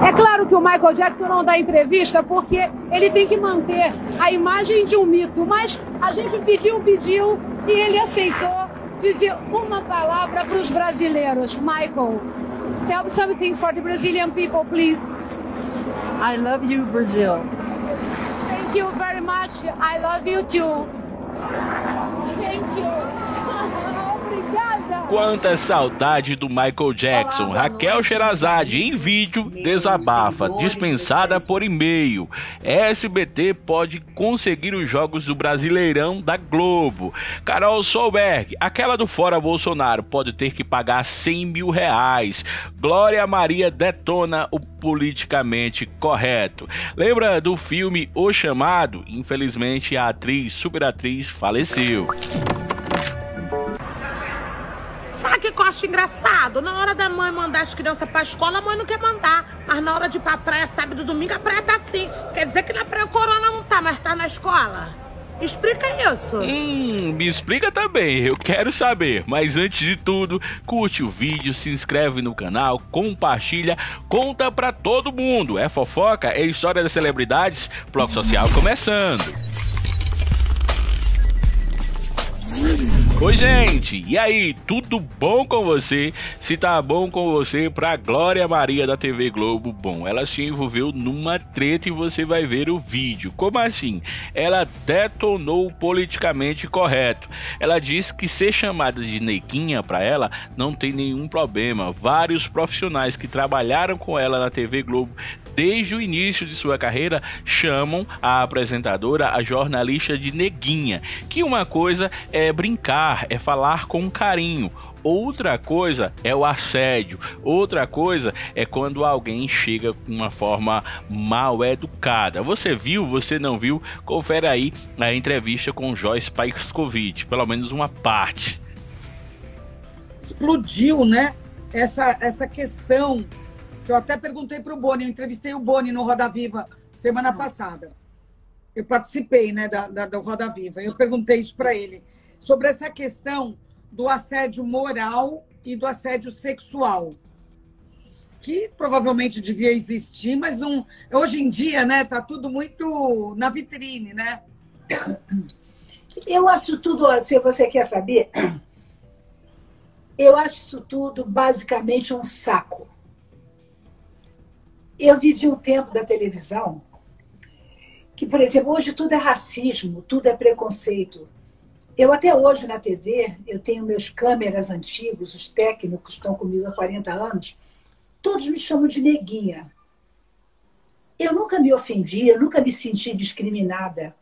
É claro que o Michael Jackson não dá entrevista porque ele tem que manter a imagem de um mito, mas a gente pediu, pediu e ele aceitou dizer uma palavra para os brasileiros. Michael, tell something for the Brazilian people, please. I love you, Brazil. Thank you very much. I love you too. Thank you. Quanta saudade do Michael Jackson. Raquel Sherazade, em vídeo, desabafa, dispensada por e-mail. SBT pode conseguir os jogos do Brasileirão da Globo. Carol Solberg, aquela do Fora Bolsonaro, pode ter que pagar 100 mil reais. Glória Maria detona o politicamente correto. Lembra do filme O Chamado? Infelizmente, a atriz, superatriz, faleceu. Acho engraçado? Na hora da mãe mandar as crianças pra escola, a mãe não quer mandar. Mas na hora de ir pra praia, sábado e domingo, a praia tá assim. Quer dizer que na praia o corona não tá, mas tá na escola? Explica isso. Hum, me explica também, eu quero saber. Mas antes de tudo, curte o vídeo, se inscreve no canal, compartilha, conta pra todo mundo. É fofoca, é história das celebridades, Bloco Social começando. Oi, gente! E aí, tudo bom com você? Se tá bom com você, pra Glória Maria da TV Globo, bom, ela se envolveu numa treta e você vai ver o vídeo. Como assim? Ela detonou politicamente correto. Ela disse que ser chamada de neguinha pra ela não tem nenhum problema. Vários profissionais que trabalharam com ela na TV Globo desde o início de sua carreira chamam a apresentadora, a jornalista de neguinha, que uma coisa é brincar é falar com carinho. Outra coisa é o assédio. Outra coisa é quando alguém chega com uma forma mal educada. Você viu? Você não viu? Confere aí a entrevista com Joyce Paiskovich, pelo menos uma parte. Explodiu, né? Essa, essa questão que eu até perguntei para o Boni, eu entrevistei o Boni no Roda Viva semana passada. Eu participei, né, da, da, da Roda Viva. Eu perguntei isso para ele sobre essa questão do assédio moral e do assédio sexual, que provavelmente devia existir, mas não. Hoje em dia, né, tá tudo muito na vitrine, né? Eu acho tudo, se você quer saber, eu acho isso tudo basicamente um saco. Eu vivi um tempo da televisão que, por exemplo, hoje tudo é racismo, tudo é preconceito. Eu até hoje na TV, eu tenho meus câmeras antigos, os técnicos estão comigo há 40 anos, todos me chamam de neguinha. Eu nunca me ofendi, eu nunca me senti discriminada.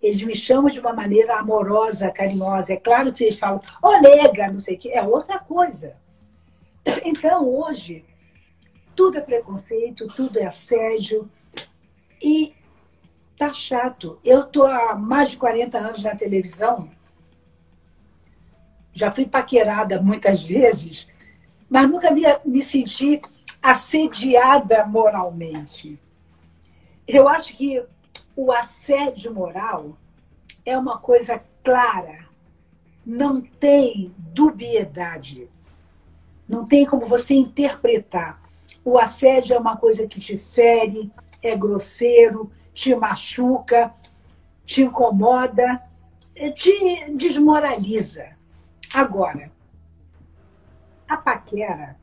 Eles me chamam de uma maneira amorosa, carinhosa. É claro que eles falam, ô oh, nega, não sei o quê, é outra coisa. Então, hoje, tudo é preconceito, tudo é assédio. E tá chato. Eu tô há mais de 40 anos na televisão. Já fui paquerada muitas vezes, mas nunca me, me senti assediada moralmente. Eu acho que o assédio moral é uma coisa clara, não tem dubiedade, não tem como você interpretar. O assédio é uma coisa que te fere, é grosseiro, te machuca, te incomoda, te desmoraliza. Agora, a paquera,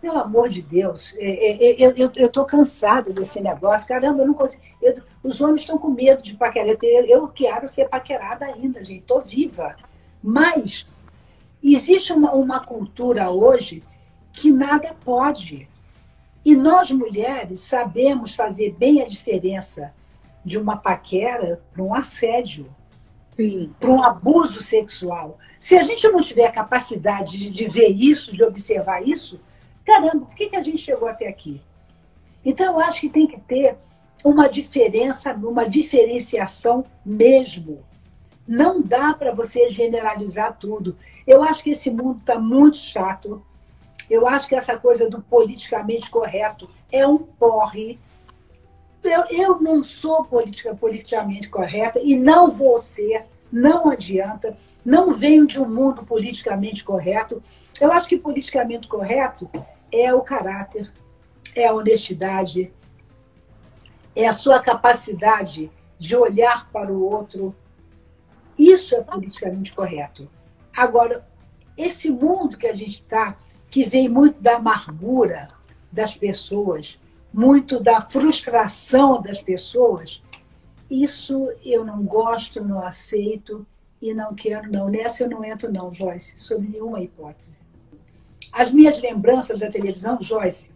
pelo amor de Deus, é, é, é, eu estou cansada desse negócio. Caramba, eu não consigo. Eu, os homens estão com medo de paquerar. Eu quero ser paquerada ainda, gente. Estou viva. Mas existe uma, uma cultura hoje que nada pode. E nós, mulheres, sabemos fazer bem a diferença de uma paquera para um assédio, para um abuso sexual. Se a gente não tiver capacidade de, de, ver isso, de observar isso, caramba, por que, que a gente chegou até aqui? Então, eu acho que tem que ter uma diferença, uma diferenciação mesmo. Não dá para você generalizar tudo. Eu acho que esse mundo está muito chato eu acho que essa coisa do politicamente correto é um porre. Eu, eu não sou política, politicamente correta e não vou ser, não adianta. Não venho de um mundo politicamente correto. Eu acho que politicamente correto é o caráter, é a honestidade, é a sua capacidade de olhar para o outro. Isso é politicamente correto. Agora, esse mundo que a gente está, que vem muito da amargura das pessoas, muito da frustração das pessoas, isso eu não gosto, não aceito e não quero, não. Nessa eu não entro, não, Joyce, sob nenhuma hipótese. As minhas lembranças da televisão, Joyce,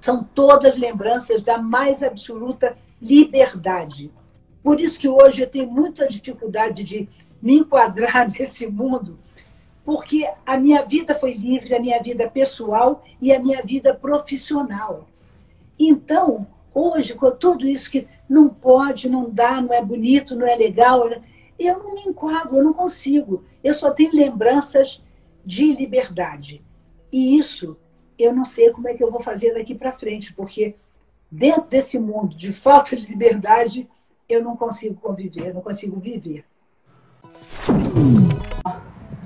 são todas lembranças da mais absoluta liberdade. Por isso que hoje eu tenho muita dificuldade de me enquadrar nesse mundo, porque a minha vida foi livre, a minha vida pessoal e a minha vida profissional. Então, hoje, com tudo isso que não pode, não dá, não é bonito, não é legal, eu não me enquadro, eu não consigo. Eu só tenho lembranças de liberdade. E isso eu não sei como é que eu vou fazer daqui para frente, porque dentro desse mundo de falta de liberdade, eu não consigo conviver, eu não consigo viver.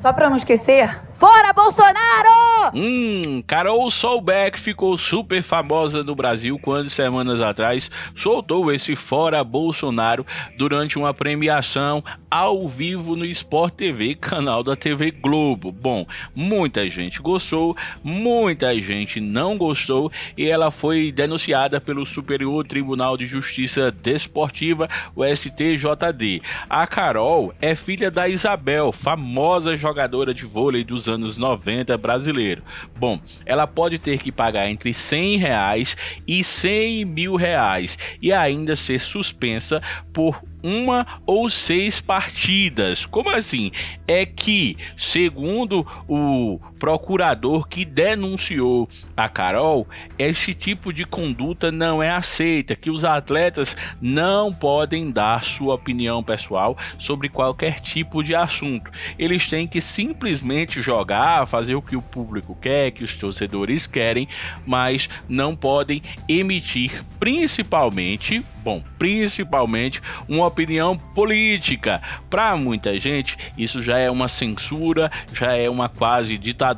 Só para não esquecer, fora Bolsonaro! Hum, Carol Solbeck ficou super famosa no Brasil quando semanas atrás soltou esse fora Bolsonaro durante uma premiação ao vivo no Sport TV, canal da TV Globo. Bom, muita gente gostou, muita gente não gostou e ela foi denunciada pelo Superior Tribunal de Justiça Desportiva, o STJD. A Carol é filha da Isabel, famosa jogadora de vôlei dos anos 90 brasileiro. Bom, ela pode ter que pagar entre 100 reais e 100 mil reais e ainda ser suspensa por uma ou seis partidas. Como assim? É que, segundo o procurador que denunciou a Carol, esse tipo de conduta não é aceita, que os atletas não podem dar sua opinião pessoal sobre qualquer tipo de assunto. Eles têm que simplesmente jogar, fazer o que o público quer, que os torcedores querem, mas não podem emitir principalmente, bom, principalmente uma opinião política. Para muita gente, isso já é uma censura, já é uma quase ditadura.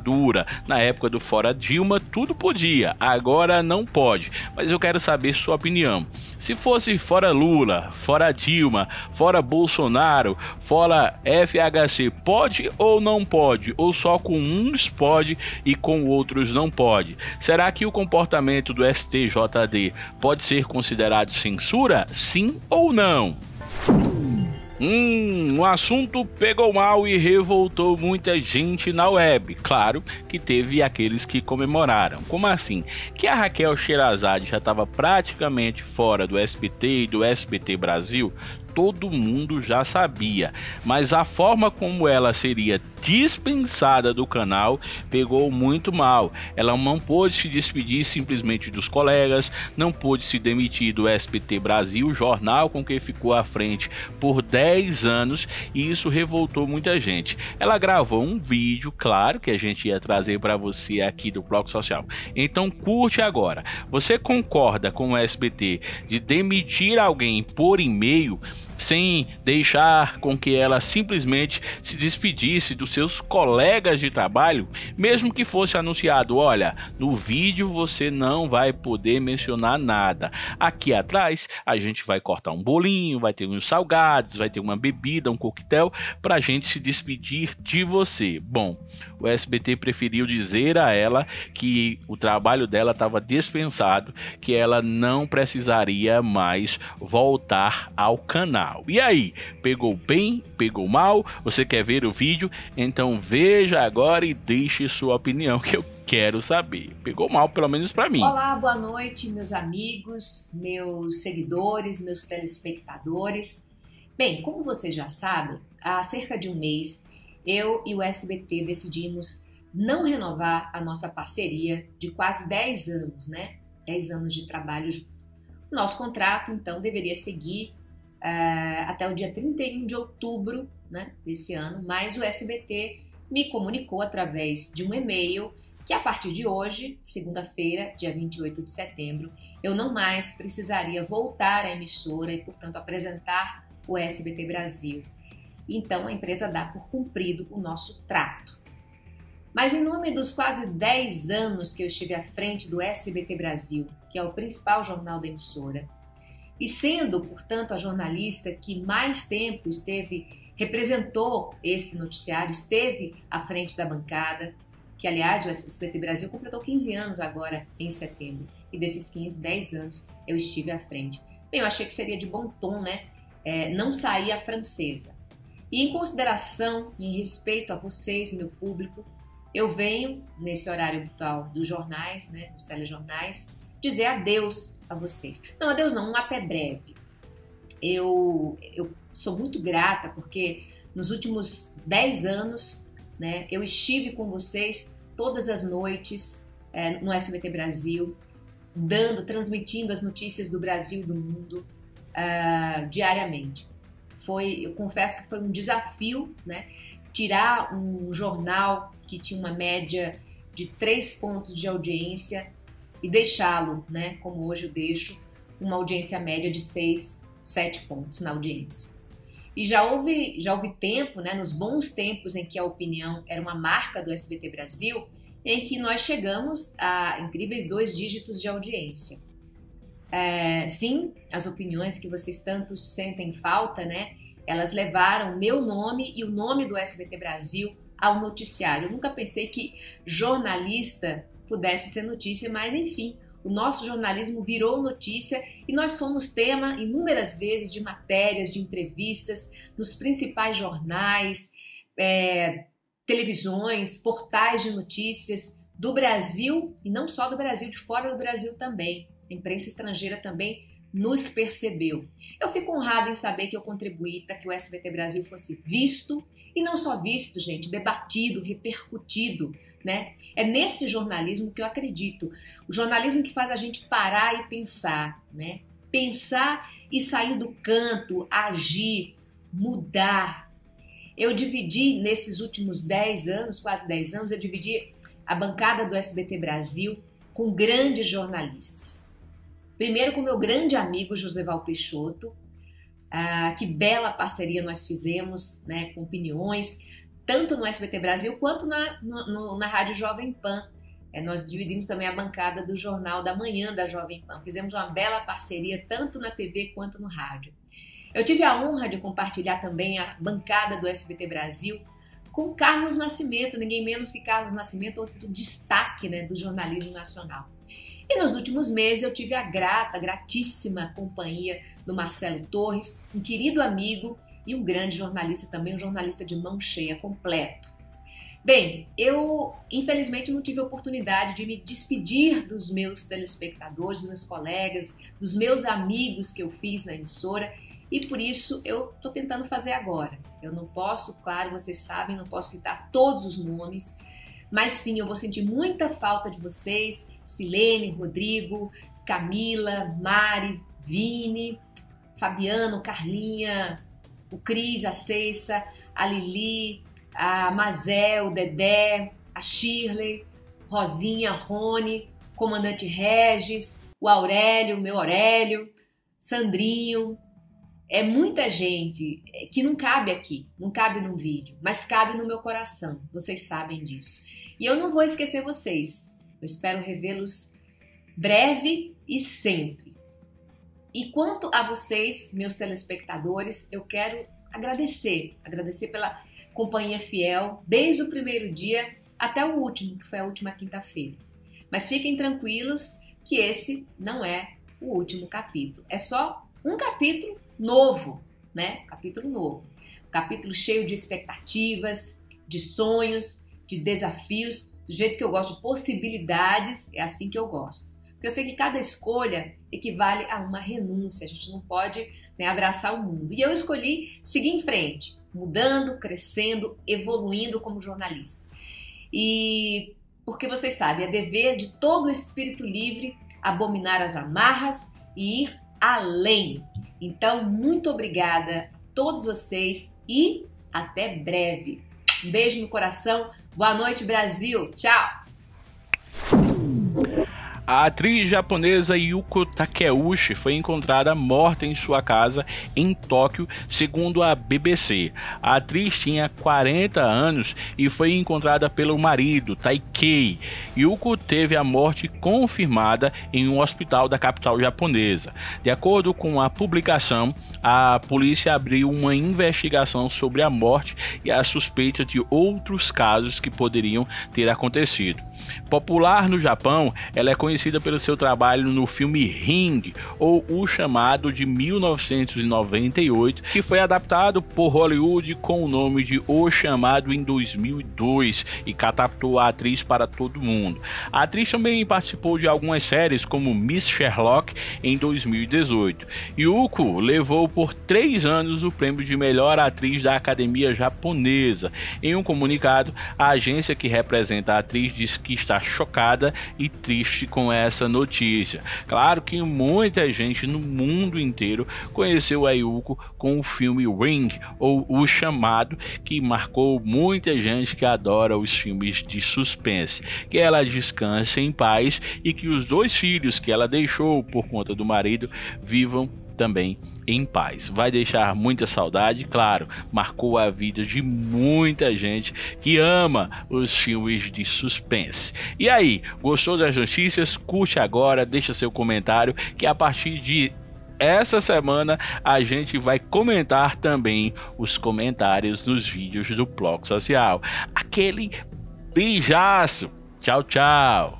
Na época do fora Dilma, tudo podia, agora não pode. Mas eu quero saber sua opinião. Se fosse fora Lula, fora Dilma, fora Bolsonaro, fora FHC, pode ou não pode? Ou só com uns pode e com outros não pode? Será que o comportamento do STJD pode ser considerado censura? Sim ou não? Hum, o assunto pegou mal e revoltou muita gente na web. Claro que teve aqueles que comemoraram. Como assim? Que a Raquel Sherazade já estava praticamente fora do SBT e do SBT Brasil? Todo mundo já sabia, mas a forma como ela seria dispensada do canal pegou muito mal. Ela não pôde se despedir simplesmente dos colegas, não pôde se demitir do SBT Brasil, jornal com que ficou à frente por 10 anos, e isso revoltou muita gente. Ela gravou um vídeo, claro, que a gente ia trazer para você aqui do Bloco Social. Então curte agora. Você concorda com o SBT de demitir alguém por e-mail? Sem deixar com que ela simplesmente se despedisse dos seus colegas de trabalho, mesmo que fosse anunciado: olha, no vídeo você não vai poder mencionar nada. Aqui atrás a gente vai cortar um bolinho, vai ter uns salgados, vai ter uma bebida, um coquetel para a gente se despedir de você. Bom, o SBT preferiu dizer a ela que o trabalho dela estava dispensado, que ela não precisaria mais voltar ao canal E aí, pegou bem, pegou mal? Você quer ver o vídeo? Então veja agora e deixe sua opinião que eu quero saber. Pegou mal, pelo menos para mim. Olá, boa noite, meus amigos, meus seguidores, meus telespectadores. Bem, como você já sabe, há cerca de um mês eu e o SBT decidimos não renovar a nossa parceria de quase 10 anos, né? 10 anos de trabalho junto. Nosso contrato, então, deveria seguir até o dia 31 de outubro né, desse ano, mas o SBT me comunicou através de um e-mail que a partir de hoje, segunda-feira, dia 28 de setembro, eu não mais precisaria voltar à emissora e, portanto, apresentar o SBT Brasil. Então, a empresa dá por cumprido o nosso trato. Mas em nome dos quase 10 anos que eu estive à frente do SBT Brasil, que é o principal jornal da emissora, e sendo, portanto, a jornalista que mais tempo esteve representou esse noticiário, esteve à frente da bancada, que aliás o SBT Brasil completou 15 anos agora em setembro, e desses 15, 10 anos eu estive à frente. Bem, eu achei que seria de bom tom, né? É, não sair a francesa. E em consideração, em respeito a vocês, meu público, eu venho, nesse horário habitual dos jornais, né, dos telejornais, dizer adeus a vocês. Não, adeus não, um até breve. Eu, eu sou muito grata porque nos últimos 10 anos né, eu estive com vocês todas as noites é, no SBT Brasil, dando, transmitindo as notícias do Brasil e do mundo uh, diariamente. Foi, eu confesso que foi um desafio, né? Tirar um jornal que tinha uma média de três pontos de audiência e deixá-lo, né, como hoje eu deixo, uma audiência média de seis, sete pontos na audiência. E já houve, já houve tempo, né, nos bons tempos em que a opinião era uma marca do SBT Brasil, em que nós chegamos a incríveis dois dígitos de audiência. É, sim, as opiniões que vocês tanto sentem falta, né? Elas levaram meu nome e o nome do SBT Brasil ao noticiário. Eu nunca pensei que jornalista pudesse ser notícia, mas enfim, o nosso jornalismo virou notícia e nós fomos tema inúmeras vezes de matérias, de entrevistas nos principais jornais, é, televisões, portais de notícias do Brasil e não só do Brasil, de fora do Brasil também. A imprensa estrangeira também nos percebeu. Eu fico honrada em saber que eu contribuí para que o SBT Brasil fosse visto e não só visto, gente, debatido, repercutido, né? É nesse jornalismo que eu acredito. O jornalismo que faz a gente parar e pensar, né? Pensar e sair do canto, agir, mudar. Eu dividi nesses últimos 10 anos, quase 10 anos, eu dividi a bancada do SBT Brasil com grandes jornalistas. Primeiro com meu grande amigo José Val Peixoto, ah, que bela parceria nós fizemos, né, com opiniões, tanto no SBT Brasil quanto na, no, na Rádio Jovem Pan. É, nós dividimos também a bancada do Jornal da Manhã da Jovem Pan. Fizemos uma bela parceria tanto na TV quanto no rádio. Eu tive a honra de compartilhar também a bancada do SBT Brasil com Carlos Nascimento, ninguém menos que Carlos Nascimento, outro destaque né, do jornalismo nacional. E nos últimos meses eu tive a grata, gratíssima companhia do Marcelo Torres, um querido amigo e um grande jornalista também, um jornalista de mão cheia, completo. Bem, eu infelizmente não tive a oportunidade de me despedir dos meus telespectadores, dos meus colegas, dos meus amigos que eu fiz na emissora e por isso eu estou tentando fazer agora. Eu não posso, claro, vocês sabem, não posso citar todos os nomes, mas sim, eu vou sentir muita falta de vocês, Silene, Rodrigo, Camila, Mari, Vini, Fabiano, Carlinha, o Cris, a Ceissa, a Lili, a Mazel, o Dedé, a Shirley, Rosinha, Rony, Comandante Regis, o Aurélio, meu Aurélio, Sandrinho. É muita gente que não cabe aqui, não cabe num vídeo, mas cabe no meu coração. Vocês sabem disso. E eu não vou esquecer vocês. Eu espero revê-los breve e sempre. E quanto a vocês, meus telespectadores, eu quero agradecer, agradecer pela companhia fiel desde o primeiro dia até o último, que foi a última quinta-feira. Mas fiquem tranquilos que esse não é o último capítulo. É só um capítulo novo, né? Capítulo novo. Capítulo cheio de expectativas, de sonhos, de desafios, do jeito que eu gosto, de possibilidades, é assim que eu gosto. Porque eu sei que cada escolha equivale a uma renúncia, a gente não pode né, abraçar o mundo. E eu escolhi seguir em frente, mudando, crescendo, evoluindo como jornalista. E porque vocês sabem, é dever de todo espírito livre abominar as amarras e ir além. Então, muito obrigada a todos vocês e até breve. Um beijo no coração. Boa noite, Brasil. Tchau. A atriz japonesa Yuko Takeuchi foi encontrada morta em sua casa em Tóquio, segundo a BBC. A atriz tinha 40 anos e foi encontrada pelo marido, Taikei. Yuko teve a morte confirmada em um hospital da capital japonesa. De acordo com a publicação, a polícia abriu uma investigação sobre a morte e a suspeita de outros casos que poderiam ter acontecido. Popular no Japão, ela é conhecida pelo seu trabalho no filme Ring, ou O Chamado de 1998, que foi adaptado por Hollywood com o nome de O Chamado em 2002 e catapultou a atriz para todo mundo. A atriz também participou de algumas séries como Miss Sherlock em 2018. Yuko levou por três anos o prêmio de melhor atriz da Academia Japonesa. Em um comunicado, a agência que representa a atriz diz que está chocada e triste essa notícia. Claro que muita gente no mundo inteiro conheceu a Yuko com o filme Ring ou O Chamado, que marcou muita gente que adora os filmes de suspense. Que ela descanse em paz e que os dois filhos que ela deixou por conta do marido vivam também em paz. Vai deixar muita saudade, claro, marcou a vida de muita gente que ama os filmes de suspense. E aí, gostou das notícias? Curte agora, deixa seu comentário que a partir de essa semana a gente vai comentar também os comentários nos vídeos do Bloco Social. Aquele beijaço. Tchau, tchau.